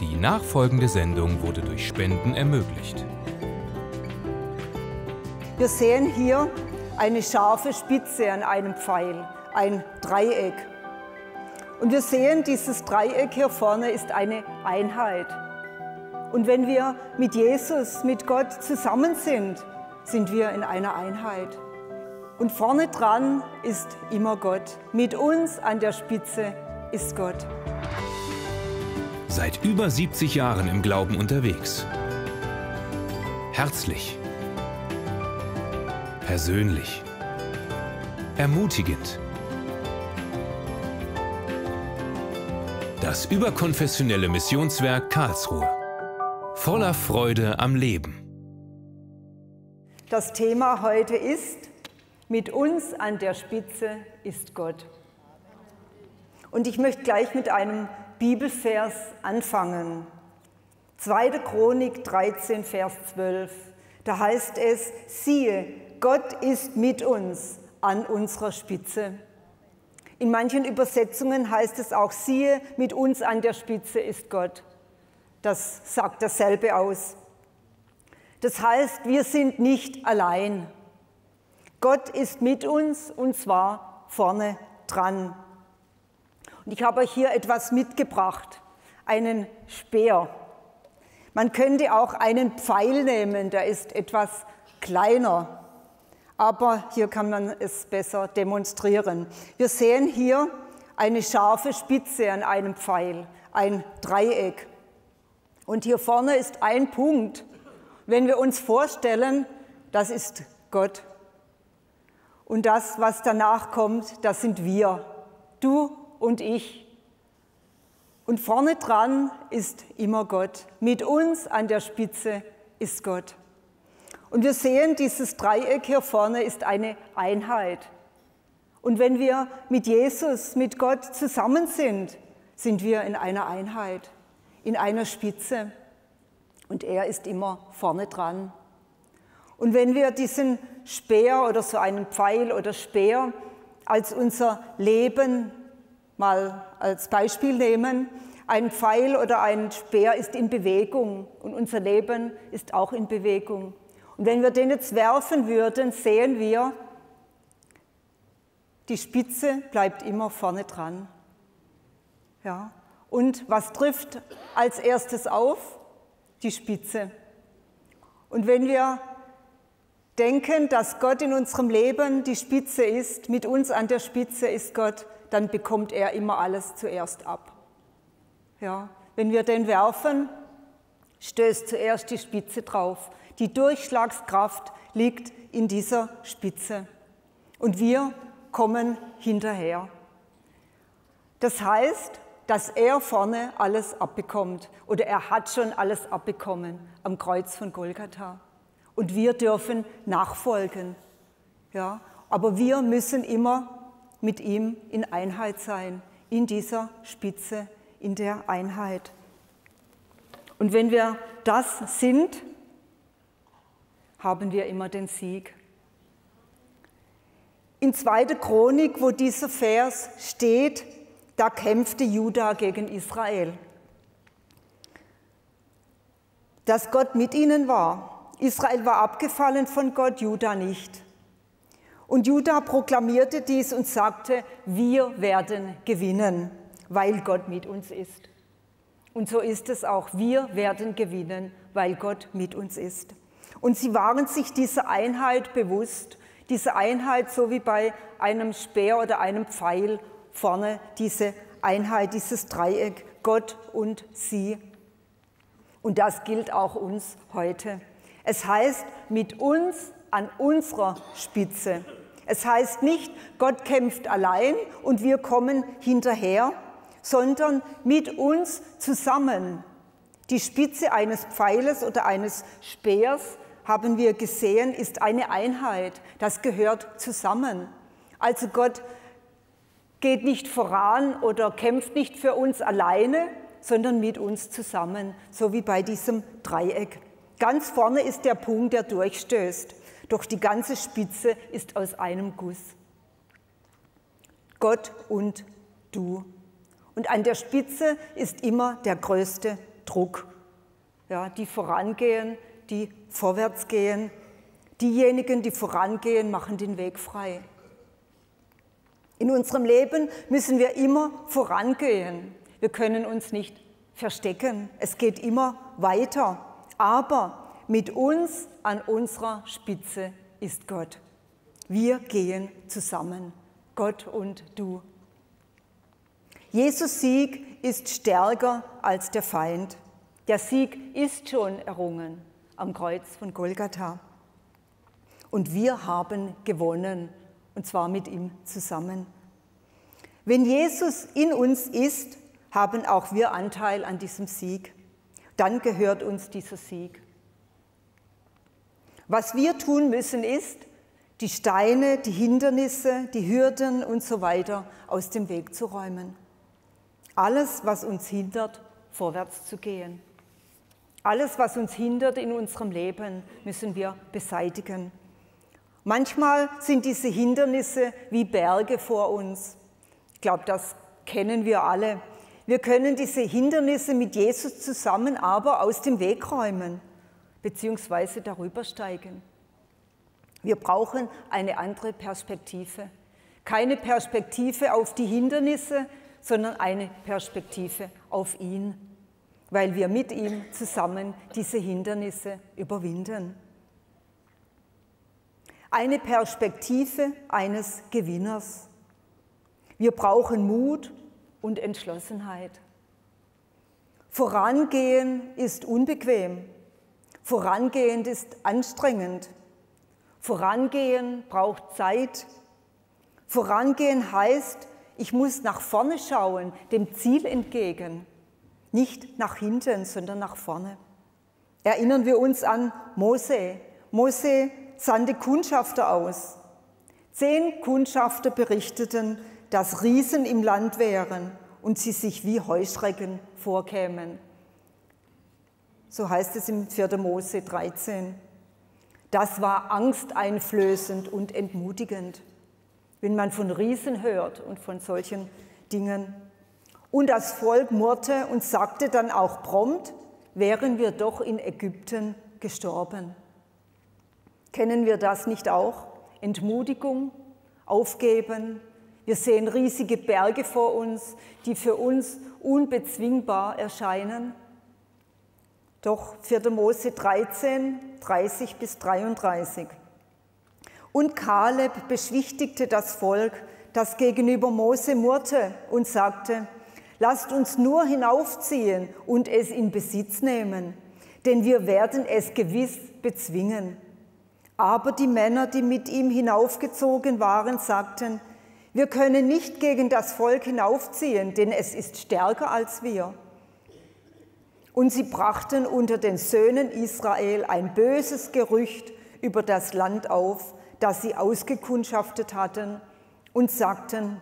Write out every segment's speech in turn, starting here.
Die nachfolgende Sendung wurde durch Spenden ermöglicht. Wir sehen hier eine scharfe Spitze an einem Pfeil, ein Dreieck. Und wir sehen, dieses Dreieck hier vorne ist eine Einheit. Und wenn wir mit Jesus, mit Gott zusammen sind, sind wir in einer Einheit. Und vorne dran ist immer Gott. Mit uns an der Spitze ist Gott. Seit über 70 Jahren im Glauben unterwegs. Herzlich. Persönlich. Ermutigend. Das überkonfessionelle Missionswerk Karlsruhe. Voller Freude am Leben. Das Thema heute ist mit uns an der Spitze ist Gott. Und ich möchte gleich mit einem Bibelvers anfangen. 2. Chronik 13, Vers 12. Da heißt es, siehe, Gott ist mit uns an unserer Spitze. In manchen Übersetzungen heißt es auch, siehe, mit uns an der Spitze ist Gott. Das sagt dasselbe aus. Das heißt, wir sind nicht allein. Gott ist mit uns und zwar vorne dran. Und ich habe euch hier etwas mitgebracht, einen Speer. Man könnte auch einen Pfeil nehmen, der ist etwas kleiner, aber hier kann man es besser demonstrieren. Wir sehen hier eine scharfe Spitze an einem Pfeil, ein Dreieck. Und hier vorne ist ein Punkt. Wenn wir uns vorstellen, das ist Gott. Und das, was danach kommt, das sind wir, du und ich. Und vorne dran ist immer Gott. Mit uns an der Spitze ist Gott. Und wir sehen, dieses Dreieck hier vorne ist eine Einheit. Und wenn wir mit Jesus, mit Gott zusammen sind, sind wir in einer Einheit, in einer Spitze. Und er ist immer vorne dran. Und wenn wir diesen Speer oder so einen Pfeil oder Speer als unser Leben mal als Beispiel nehmen, ein Pfeil oder ein Speer ist in Bewegung und unser Leben ist auch in Bewegung. Und wenn wir den jetzt werfen würden, sehen wir, die Spitze bleibt immer vorne dran. Ja. Und was trifft als erstes auf? Die Spitze. Und wenn wir denken, dass Gott in unserem Leben die Spitze ist, mit uns an der Spitze ist Gott, dann bekommt er immer alles zuerst ab. Ja, wenn wir den werfen, stößt zuerst die Spitze drauf. Die Durchschlagskraft liegt in dieser Spitze. Und wir kommen hinterher. Das heißt, dass er vorne alles abbekommt oder er hat schon alles abbekommen am Kreuz von Golgatha und wir dürfen nachfolgen. Ja, aber wir müssen immer mit ihm in Einheit sein, in dieser Spitze, in der Einheit. Und wenn wir das sind, haben wir immer den Sieg. In 2. Chronik, wo dieser Vers steht, da kämpfte Juda gegen Israel. Dass Gott mit ihnen war, Israel war abgefallen von Gott, Juda nicht. Und Juda proklamierte dies und sagte, wir werden gewinnen, weil Gott mit uns ist. Und so ist es auch, wir werden gewinnen, weil Gott mit uns ist. Und sie waren sich dieser Einheit bewusst, diese Einheit so wie bei einem Speer oder einem Pfeil vorne, diese Einheit, dieses Dreieck, Gott und sie. Und das gilt auch uns heute. Es heißt mit uns an unserer Spitze. Es heißt nicht, Gott kämpft allein und wir kommen hinterher, sondern mit uns zusammen. Die Spitze eines Pfeiles oder eines Speers, haben wir gesehen, ist eine Einheit. Das gehört zusammen. Also Gott geht nicht voran oder kämpft nicht für uns alleine, sondern mit uns zusammen, so wie bei diesem Dreieck. Ganz vorne ist der Punkt, der durchstößt, doch die ganze Spitze ist aus einem Guss. Gott und du. Und an der Spitze ist immer der größte Druck. Ja, die vorangehen, die vorwärts gehen. Diejenigen, die vorangehen, machen den Weg frei. In unserem Leben müssen wir immer vorangehen. Wir können uns nicht verstecken. Es geht immer weiter. Aber mit uns an unserer Spitze ist Gott. Wir gehen zusammen, Gott und du. Jesus Sieg ist stärker als der Feind. Der Sieg ist schon errungen am Kreuz von Golgatha. Und wir haben gewonnen, und zwar mit ihm zusammen. Wenn Jesus in uns ist, haben auch wir Anteil an diesem Sieg. Dann gehört uns dieser Sieg. Was wir tun müssen, ist, die Steine, die Hindernisse, die Hürden und so weiter aus dem Weg zu räumen. Alles, was uns hindert, vorwärts zu gehen. Alles, was uns hindert in unserem Leben, müssen wir beseitigen. Manchmal sind diese Hindernisse wie Berge vor uns. Ich glaube, das kennen wir alle. Wir können diese Hindernisse mit Jesus zusammen aber aus dem Weg räumen bzw. darüber steigen. Wir brauchen eine andere Perspektive. Keine Perspektive auf die Hindernisse, sondern eine Perspektive auf ihn, weil wir mit ihm zusammen diese Hindernisse überwinden. Eine Perspektive eines Gewinners. Wir brauchen Mut und Entschlossenheit. Vorangehen ist unbequem. Vorangehen ist anstrengend. Vorangehen braucht Zeit. Vorangehen heißt, ich muss nach vorne schauen, dem Ziel entgegen. Nicht nach hinten, sondern nach vorne. Erinnern wir uns an Mose. Mose sandte Kundschafter aus. Zehn Kundschafter berichteten, dass Riesen im Land wären und sie sich wie Heuschrecken vorkämen. So heißt es im 4. Mose 13. Das war angsteinflößend und entmutigend wenn man von Riesen hört und von solchen Dingen. Und das Volk murrte und sagte dann auch prompt, wären wir doch in Ägypten gestorben. Kennen wir das nicht auch? Entmutigung, Aufgeben. Wir sehen riesige Berge vor uns, die für uns unbezwingbar erscheinen. Doch 4. Mose 13, 30 bis 33. Und Kaleb beschwichtigte das Volk, das gegenüber Mose murrte und sagte, lasst uns nur hinaufziehen und es in Besitz nehmen, denn wir werden es gewiss bezwingen. Aber die Männer, die mit ihm hinaufgezogen waren, sagten, wir können nicht gegen das Volk hinaufziehen, denn es ist stärker als wir. Und sie brachten unter den Söhnen Israel ein böses Gerücht über das Land auf, das sie ausgekundschaftet hatten und sagten,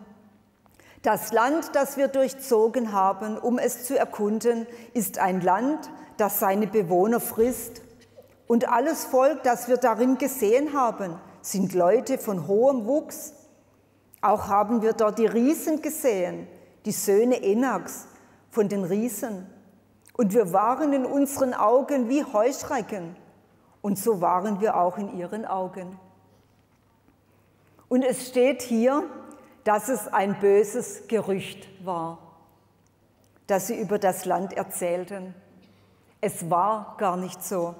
das Land, das wir durchzogen haben, um es zu erkunden, ist ein Land, das seine Bewohner frisst. Und alles Volk, das wir darin gesehen haben, sind Leute von hohem Wuchs. Auch haben wir dort die Riesen gesehen, die Söhne Enaks von den Riesen. Und wir waren in unseren Augen wie Heuschrecken. Und so waren wir auch in ihren Augen. Und es steht hier, dass es ein böses Gerücht war, das sie über das Land erzählten. Es war gar nicht so,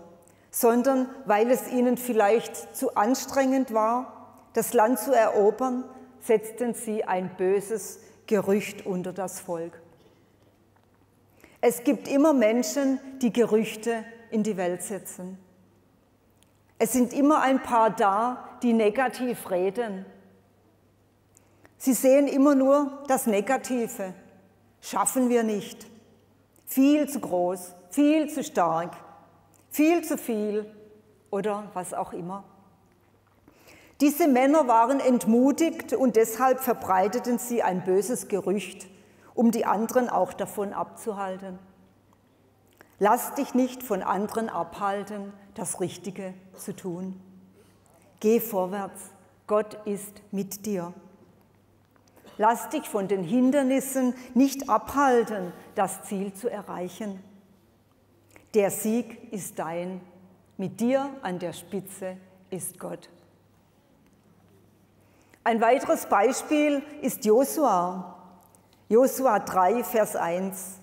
sondern weil es ihnen vielleicht zu anstrengend war, das Land zu erobern, setzten sie ein böses Gerücht unter das Volk. Es gibt immer Menschen, die Gerüchte in die Welt setzen. Es sind immer ein paar da, die negativ reden. Sie sehen immer nur das Negative. Schaffen wir nicht. Viel zu groß, viel zu stark, viel zu viel oder was auch immer. Diese Männer waren entmutigt und deshalb verbreiteten sie ein böses Gerücht, um die anderen auch davon abzuhalten. Lass dich nicht von anderen abhalten, das Richtige zu tun. Geh vorwärts, Gott ist mit dir. Lass dich von den Hindernissen nicht abhalten, das Ziel zu erreichen. Der Sieg ist dein. Mit dir an der Spitze ist Gott. Ein weiteres Beispiel ist Josua. Josua 3, Vers 1.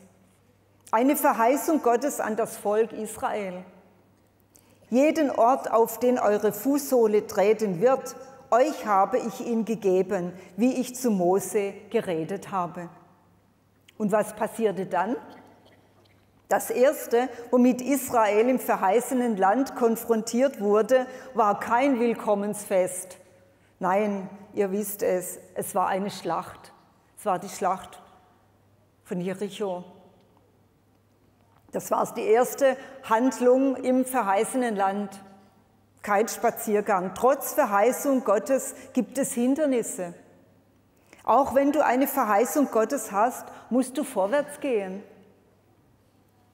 Eine Verheißung Gottes an das Volk Israel. Jeden Ort, auf den eure Fußsohle treten wird, euch habe ich ihn gegeben, wie ich zu Mose geredet habe. Und was passierte dann? Das Erste, womit Israel im verheißenen Land konfrontiert wurde, war kein Willkommensfest. Nein, ihr wisst es, es war eine Schlacht. Es war die Schlacht von Jericho. Das war die erste Handlung im verheißenen Land. Kein Spaziergang. Trotz Verheißung Gottes gibt es Hindernisse. Auch wenn du eine Verheißung Gottes hast, musst du vorwärts gehen.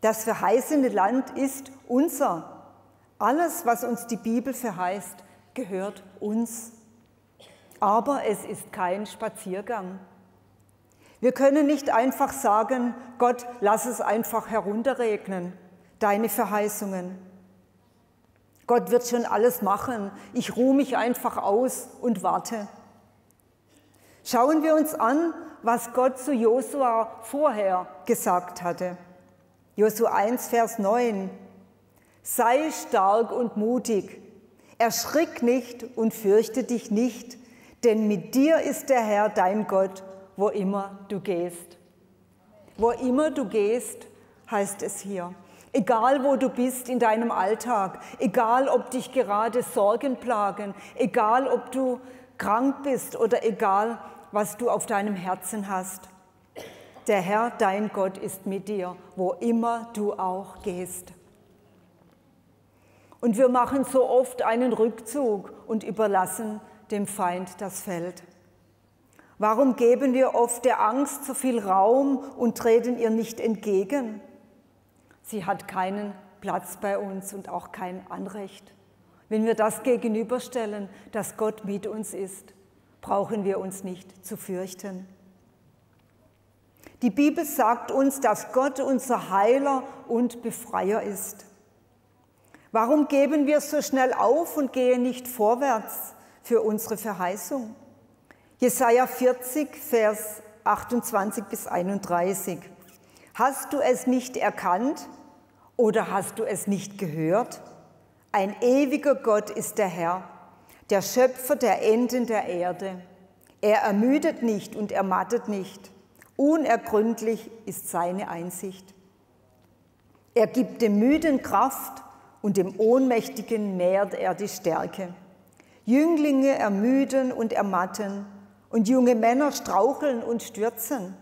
Das verheißene Land ist unser. Alles, was uns die Bibel verheißt, gehört uns. Aber es ist kein Spaziergang. Wir können nicht einfach sagen, Gott, lass es einfach herunterregnen, deine Verheißungen. Gott wird schon alles machen, ich ruhe mich einfach aus und warte. Schauen wir uns an, was Gott zu Josua vorher gesagt hatte. Josua 1, Vers 9. Sei stark und mutig, erschrick nicht und fürchte dich nicht, denn mit dir ist der Herr dein Gott, wo immer du gehst. Wo immer du gehst, heißt es hier. Egal wo du bist in deinem Alltag, egal ob dich gerade Sorgen plagen, egal ob du krank bist oder egal was du auf deinem Herzen hast. Der Herr, dein Gott, ist mit dir, wo immer du auch gehst. Und wir machen so oft einen Rückzug und überlassen dem Feind das Feld? Warum geben wir oft der Angst so viel Raum und treten ihr nicht entgegen? Sie hat keinen Platz bei uns und auch kein Anrecht. Wenn wir das gegenüberstellen, dass Gott mit uns ist, brauchen wir uns nicht zu fürchten. Die Bibel sagt uns, dass Gott unser Heiler und Befreier ist. Warum geben wir so schnell auf und gehen nicht vorwärts? für unsere Verheißung. Jesaja 40, Vers 28 bis 31. Hast du es nicht erkannt oder hast du es nicht gehört? Ein ewiger Gott ist der Herr, der Schöpfer der Enden der Erde. Er ermüdet nicht und ermattet nicht. Unergründlich ist seine Einsicht. Er gibt dem Müden Kraft und dem Ohnmächtigen mehrt er die Stärke. Jünglinge ermüden und ermatten und junge Männer straucheln und stürzen.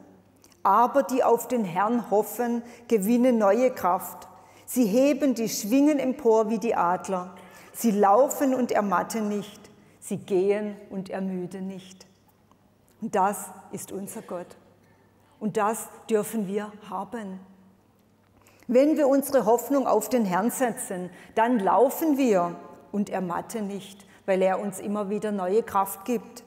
Aber die auf den Herrn hoffen, gewinnen neue Kraft. Sie heben die Schwingen empor wie die Adler. Sie laufen und ermatten nicht. Sie gehen und ermüden nicht. Und das ist unser Gott. Und das dürfen wir haben. Wenn wir unsere Hoffnung auf den Herrn setzen, dann laufen wir und ermatten nicht weil er uns immer wieder neue Kraft gibt.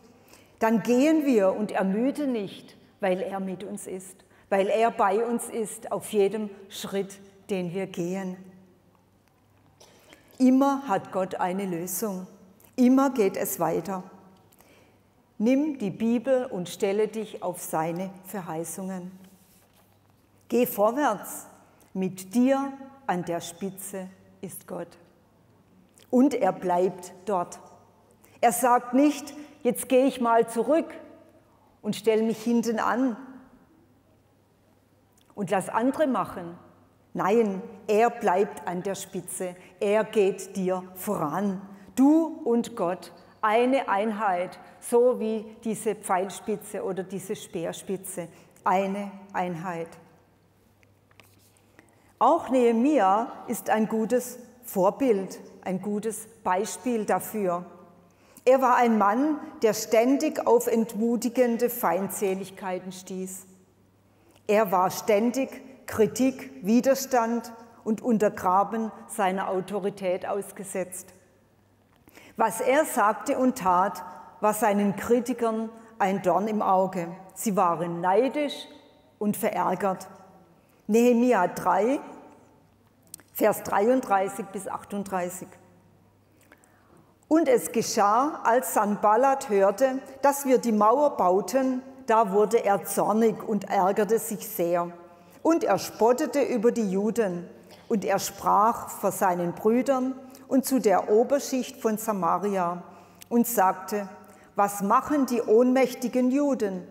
Dann gehen wir und ermüden nicht, weil er mit uns ist, weil er bei uns ist auf jedem Schritt, den wir gehen. Immer hat Gott eine Lösung. Immer geht es weiter. Nimm die Bibel und stelle dich auf seine Verheißungen. Geh vorwärts. Mit dir an der Spitze ist Gott. Und er bleibt dort. Er sagt nicht, jetzt gehe ich mal zurück und stelle mich hinten an und lass andere machen. Nein, er bleibt an der Spitze. Er geht dir voran. Du und Gott, eine Einheit, so wie diese Pfeilspitze oder diese Speerspitze, eine Einheit. Auch Nehemia ist ein gutes Vorbild, ein gutes Beispiel dafür. Er war ein Mann, der ständig auf entmutigende Feindseligkeiten stieß. Er war ständig Kritik, Widerstand und Untergraben seiner Autorität ausgesetzt. Was er sagte und tat, war seinen Kritikern ein Dorn im Auge. Sie waren neidisch und verärgert. Nehemia 3, Vers 33 bis 38. Und es geschah, als Sanballat hörte, dass wir die Mauer bauten, da wurde er zornig und ärgerte sich sehr. Und er spottete über die Juden. Und er sprach vor seinen Brüdern und zu der Oberschicht von Samaria und sagte, was machen die ohnmächtigen Juden?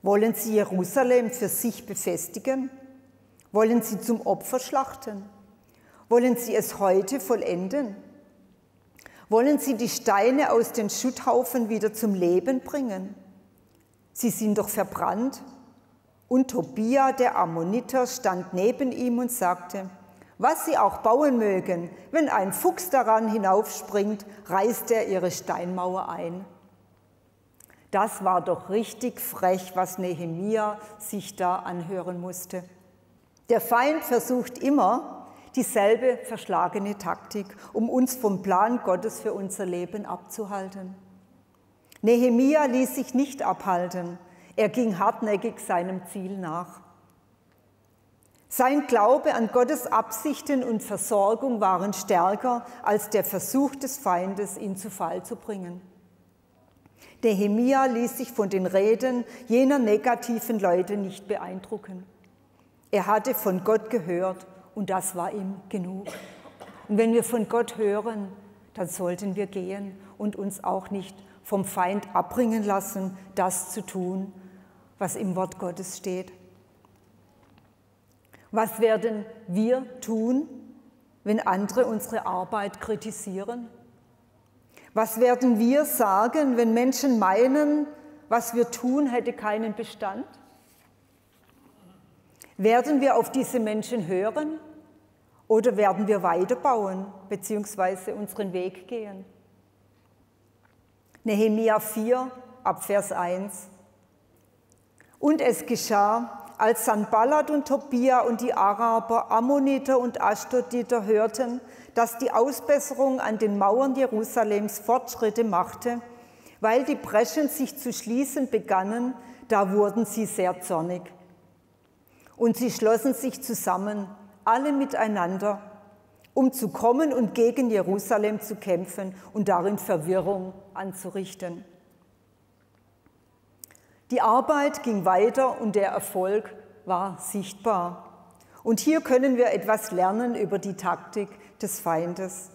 Wollen sie Jerusalem für sich befestigen? Wollen sie zum Opfer schlachten? Wollen sie es heute vollenden? Wollen sie die Steine aus den Schutthaufen wieder zum Leben bringen? Sie sind doch verbrannt. Und Tobia, der Ammoniter, stand neben ihm und sagte, was sie auch bauen mögen, wenn ein Fuchs daran hinaufspringt, reißt er ihre Steinmauer ein. Das war doch richtig frech, was Nehemia sich da anhören musste. Der Feind versucht immer, dieselbe verschlagene Taktik, um uns vom Plan Gottes für unser Leben abzuhalten. Nehemia ließ sich nicht abhalten. Er ging hartnäckig seinem Ziel nach. Sein Glaube an Gottes Absichten und Versorgung waren stärker als der Versuch des Feindes, ihn zu Fall zu bringen. Nehemia ließ sich von den Reden jener negativen Leute nicht beeindrucken. Er hatte von Gott gehört und das war ihm genug. Und wenn wir von Gott hören, dann sollten wir gehen und uns auch nicht vom Feind abbringen lassen, das zu tun, was im Wort Gottes steht. Was werden wir tun, wenn andere unsere Arbeit kritisieren? Was werden wir sagen, wenn Menschen meinen, was wir tun, hätte keinen Bestand? Werden wir auf diese Menschen hören oder werden wir weiterbauen bzw. unseren Weg gehen? Nehemia 4 ab Vers 1. Und es geschah, als Sanballat und Tobia und die Araber, Ammoniter und Ashdoditer hörten, dass die Ausbesserung an den Mauern Jerusalems Fortschritte machte, weil die Breschen sich zu schließen begannen, da wurden sie sehr zornig. Und sie schlossen sich zusammen, alle miteinander, um zu kommen und gegen Jerusalem zu kämpfen und darin Verwirrung anzurichten. Die Arbeit ging weiter und der Erfolg war sichtbar. Und hier können wir etwas lernen über die Taktik des Feindes.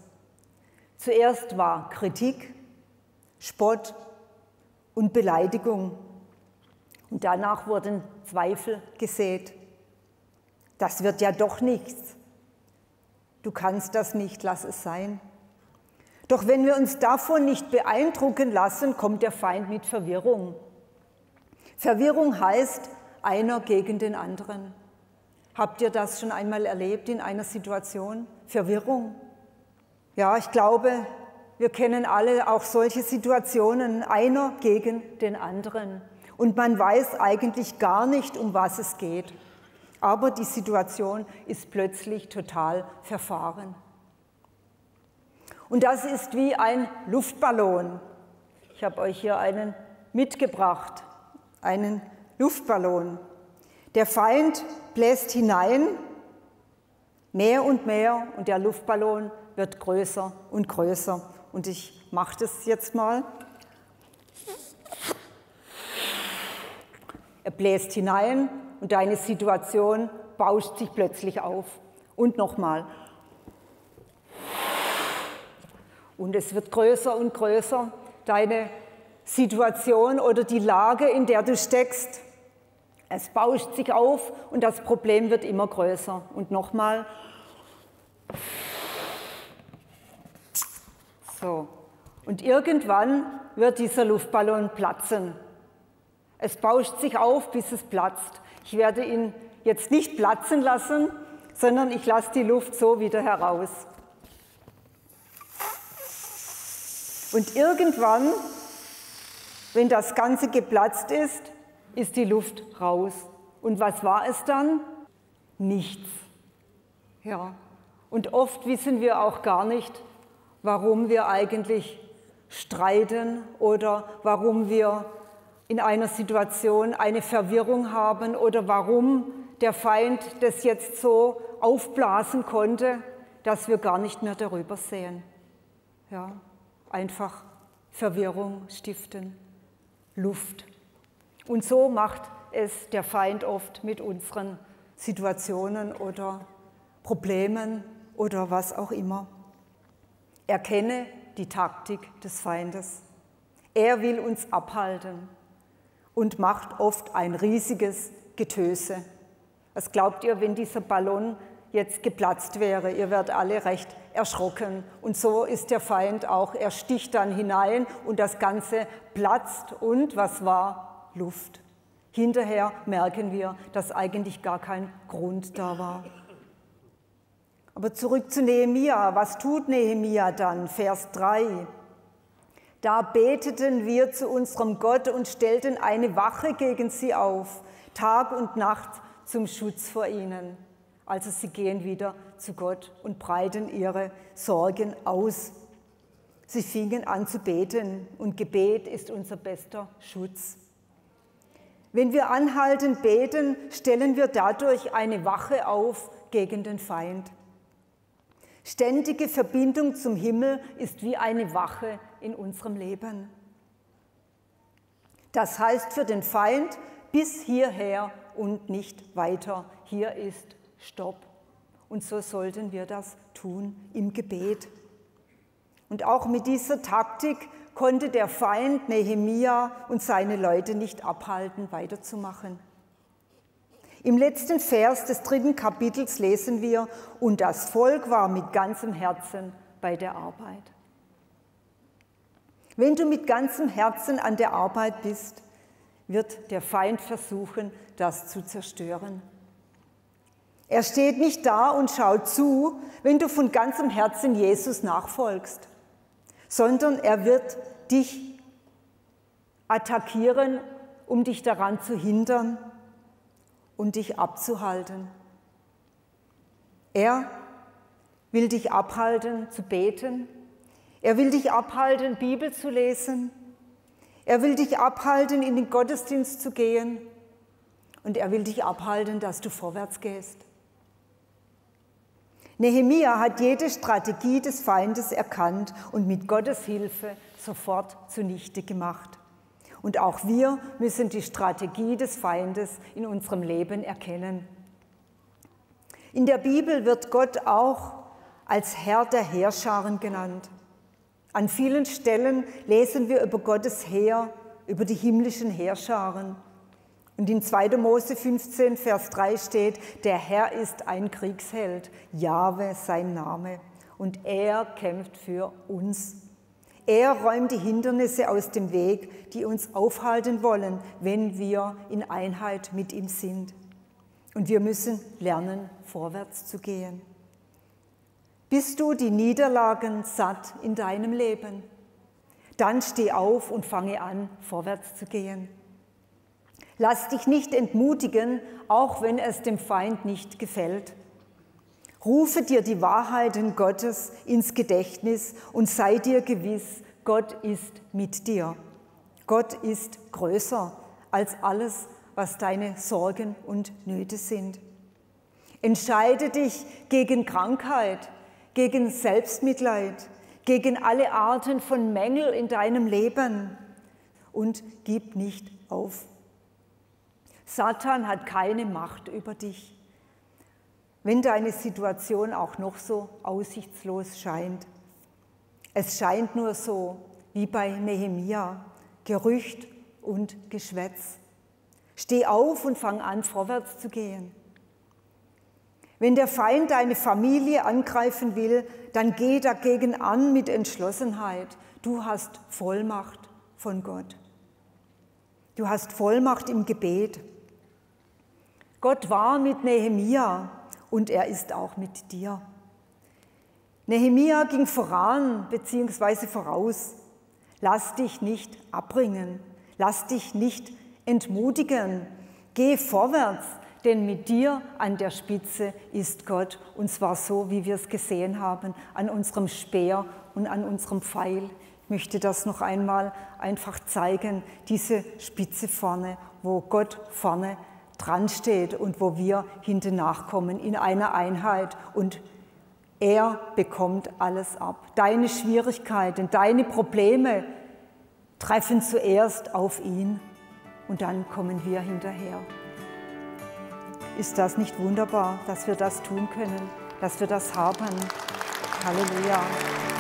Zuerst war Kritik, Spott und Beleidigung. Und danach wurden Zweifel gesät das wird ja doch nichts. Du kannst das nicht, lass es sein. Doch wenn wir uns davon nicht beeindrucken lassen, kommt der Feind mit Verwirrung. Verwirrung heißt einer gegen den anderen. Habt ihr das schon einmal erlebt in einer Situation? Verwirrung? Ja, ich glaube, wir kennen alle auch solche Situationen, einer gegen den anderen. Und man weiß eigentlich gar nicht, um was es geht. Aber die Situation ist plötzlich total verfahren. Und das ist wie ein Luftballon. Ich habe euch hier einen mitgebracht, einen Luftballon. Der Feind bläst hinein, mehr und mehr, und der Luftballon wird größer und größer. Und ich mache das jetzt mal. Er bläst hinein und deine Situation bauscht sich plötzlich auf. Und nochmal. Und es wird größer und größer, deine Situation oder die Lage, in der du steckst. Es bauscht sich auf und das Problem wird immer größer. Und nochmal. So. Und irgendwann wird dieser Luftballon platzen. Es bauscht sich auf, bis es platzt. Ich werde ihn jetzt nicht platzen lassen, sondern ich lasse die Luft so wieder heraus. Und irgendwann, wenn das Ganze geplatzt ist, ist die Luft raus. Und was war es dann? Nichts. Ja. Und oft wissen wir auch gar nicht, warum wir eigentlich streiten oder warum wir in einer Situation eine Verwirrung haben oder warum der Feind das jetzt so aufblasen konnte. dass wir gar nicht mehr darüber sehen. Ja, einfach Verwirrung stiften, Luft. Und so macht es der Feind oft mit unseren Situationen oder Problemen oder was auch immer. Erkenne die Taktik des Feindes. Er will uns abhalten und macht oft ein riesiges Getöse. Was glaubt ihr, wenn dieser Ballon jetzt geplatzt wäre? Ihr werdet alle recht erschrocken. Und so ist der Feind auch. Er sticht dann hinein und das Ganze platzt. Und was war? Luft. Hinterher merken wir, dass eigentlich gar kein Grund da war. Aber zurück zu Nehemia. Was tut Nehemia dann? Vers 3. Da beteten wir zu unserem Gott und stellten eine Wache gegen sie auf, Tag und Nacht zum Schutz vor ihnen. Also sie gehen wieder zu Gott und breiten ihre Sorgen aus. Sie fingen an zu beten und Gebet ist unser bester Schutz. Wenn wir anhaltend beten, stellen wir dadurch eine Wache auf gegen den Feind. Ständige Verbindung zum Himmel ist wie eine Wache in unserem Leben. Das heißt für den Feind bis hierher und nicht weiter. Hier ist Stopp. Und so sollten wir das tun im Gebet. Und auch mit dieser Taktik konnte der Feind Nehemia und seine Leute nicht abhalten, weiterzumachen. Im letzten Vers des dritten Kapitels lesen wir, und das Volk war mit ganzem Herzen bei der Arbeit. Wenn du mit ganzem Herzen an der Arbeit bist, wird der Feind versuchen, das zu zerstören. Er steht nicht da und schaut zu, wenn du von ganzem Herzen Jesus nachfolgst, sondern er wird dich attackieren, um dich daran zu hindern, und dich abzuhalten. Er will dich abhalten zu beten. Er will dich abhalten, Bibel zu lesen. Er will dich abhalten, in den Gottesdienst zu gehen. Und er will dich abhalten, dass du vorwärts gehst. Nehemia hat jede Strategie des Feindes erkannt und mit Gottes Hilfe sofort zunichte gemacht. Und auch wir müssen die Strategie des Feindes in unserem Leben erkennen. In der Bibel wird Gott auch als Herr der Heerscharen genannt. An vielen Stellen lesen wir über Gottes Heer, über die himmlischen Heerscharen. Und in 2. Mose 15, Vers 3 steht, der Herr ist ein Kriegsheld, Jahwe sein Name, und er kämpft für uns. Er räumt die Hindernisse aus dem Weg, die uns aufhalten wollen, wenn wir in Einheit mit ihm sind. Und wir müssen lernen, vorwärts zu gehen. Bist du die Niederlagen satt in deinem Leben? Dann steh auf und fange an, vorwärts zu gehen. Lass dich nicht entmutigen, auch wenn es dem Feind nicht gefällt. Rufe dir die Wahrheiten Gottes ins Gedächtnis und sei dir gewiss, Gott ist mit dir. Gott ist größer als alles, was deine Sorgen und Nöte sind. Entscheide dich gegen Krankheit, gegen Selbstmitleid, gegen alle Arten von Mängel in deinem Leben und gib nicht auf. Satan hat keine Macht über dich wenn deine Situation auch noch so aussichtslos scheint. Es scheint nur so wie bei Nehemia, Gerücht und Geschwätz. Steh auf und fang an, vorwärts zu gehen. Wenn der Feind deine Familie angreifen will, dann geh dagegen an mit Entschlossenheit. Du hast Vollmacht von Gott. Du hast Vollmacht im Gebet. Gott war mit Nehemia und er ist auch mit dir. Nehemia ging voran bzw. voraus. Lass dich nicht abbringen, lass dich nicht entmutigen. Geh vorwärts, denn mit dir an der Spitze ist Gott und zwar so, wie wir es gesehen haben, an unserem Speer und an unserem Pfeil. Ich möchte das noch einmal einfach zeigen, diese Spitze vorne, wo Gott vorne dran steht und wo wir hinten nachkommen in einer Einheit und Er bekommt alles ab. Deine Schwierigkeiten, deine Probleme treffen zuerst auf ihn und dann kommen wir hinterher. Ist das nicht wunderbar, dass wir das tun können, dass wir das haben? Halleluja.